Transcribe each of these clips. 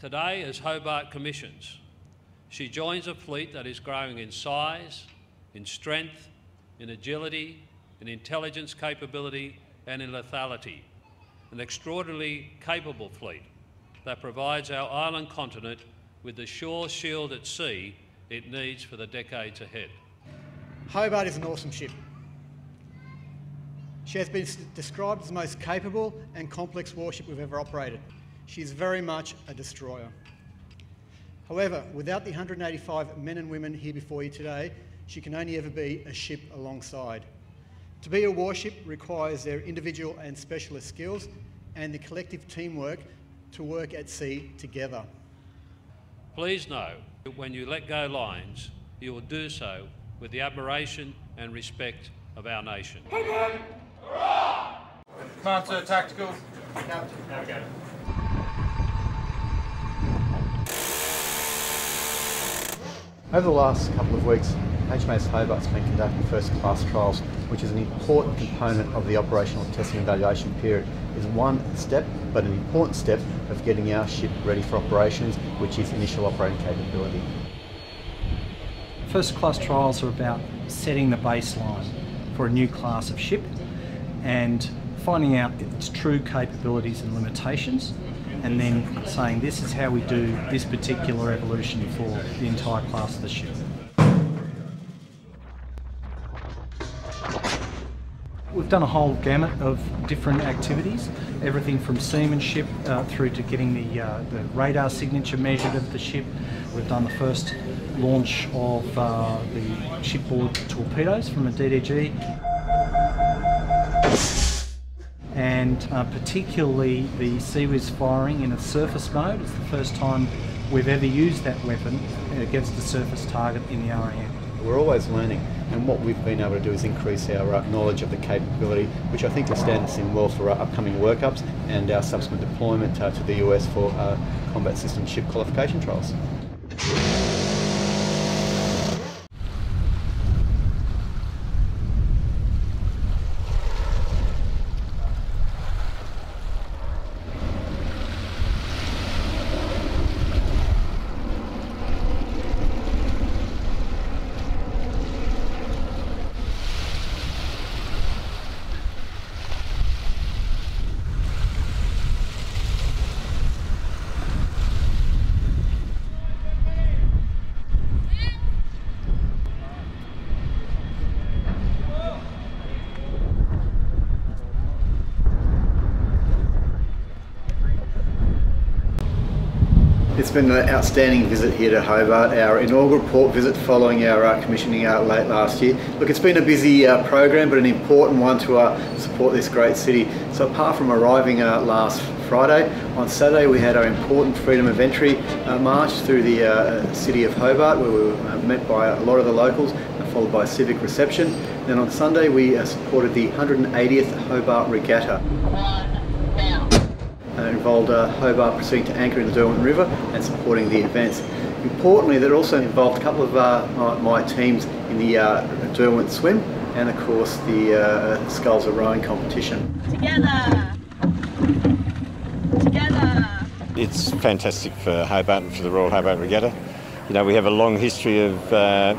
Today, as Hobart commissions, she joins a fleet that is growing in size, in strength, in agility, in intelligence capability, and in lethality. An extraordinarily capable fleet that provides our island continent with the sure shield at sea it needs for the decades ahead. Hobart is an awesome ship. She has been described as the most capable and complex warship we've ever operated. She is very much a destroyer. However, without the 185 men and women here before you today, she can only ever be a ship alongside. To be a warship requires their individual and specialist skills and the collective teamwork to work at sea together. Please know that when you let go lines, you will do so with the admiration and respect of our nation. Command to tactical. Captain. Over the last couple of weeks, HMAS Hobart's been conducting first class trials, which is an important component of the operational testing and evaluation period. It's one step, but an important step of getting our ship ready for operations, which is initial operating capability. First class trials are about setting the baseline for a new class of ship and finding out its true capabilities and limitations and then saying this is how we do this particular evolution for the entire class of the ship. We've done a whole gamut of different activities, everything from seamanship uh, through to getting the, uh, the radar signature measured of the ship. We've done the first launch of uh, the shipboard torpedoes from a DDG and uh, particularly the CIWS firing in a surface mode. It's the first time we've ever used that weapon against a surface target in the RAN. We're always learning, and what we've been able to do is increase our uh, knowledge of the capability, which I think will stand us in well for our upcoming workups and our subsequent deployment uh, to the US for uh, combat system ship qualification trials. It's been an outstanding visit here to Hobart, our inaugural port visit following our uh, commissioning out late last year. Look, it's been a busy uh, program, but an important one to uh, support this great city. So apart from arriving uh, last Friday, on Saturday we had our important Freedom of Entry uh, march through the city of Hobart, where we were met by a lot of the locals, followed by a civic reception. Then on Sunday we supported the 180th Hobart Regatta uh, involved uh, Hobart proceeding to anchor in the Derwent River and supporting the events. Importantly, that also involved a couple of uh, my, my, teams in the uh, Derwent Swim and of course the uh, Sculls of Rowing competition. Together! Together! It's fantastic for Hobart and for the Royal Hobart Regatta. You know, we have a long history of uh,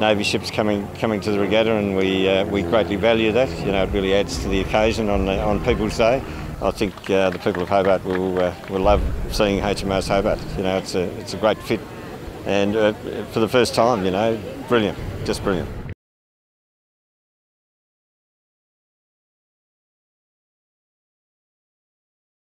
Navy ships coming coming to the regatta, and we uh, we greatly value that. You know, it really adds to the occasion on on People's Day. I think uh, the people of Hobart will uh, will love seeing HMAS Hobart. You know, it's a it's a great fit, and uh, for the first time, you know, brilliant, just brilliant.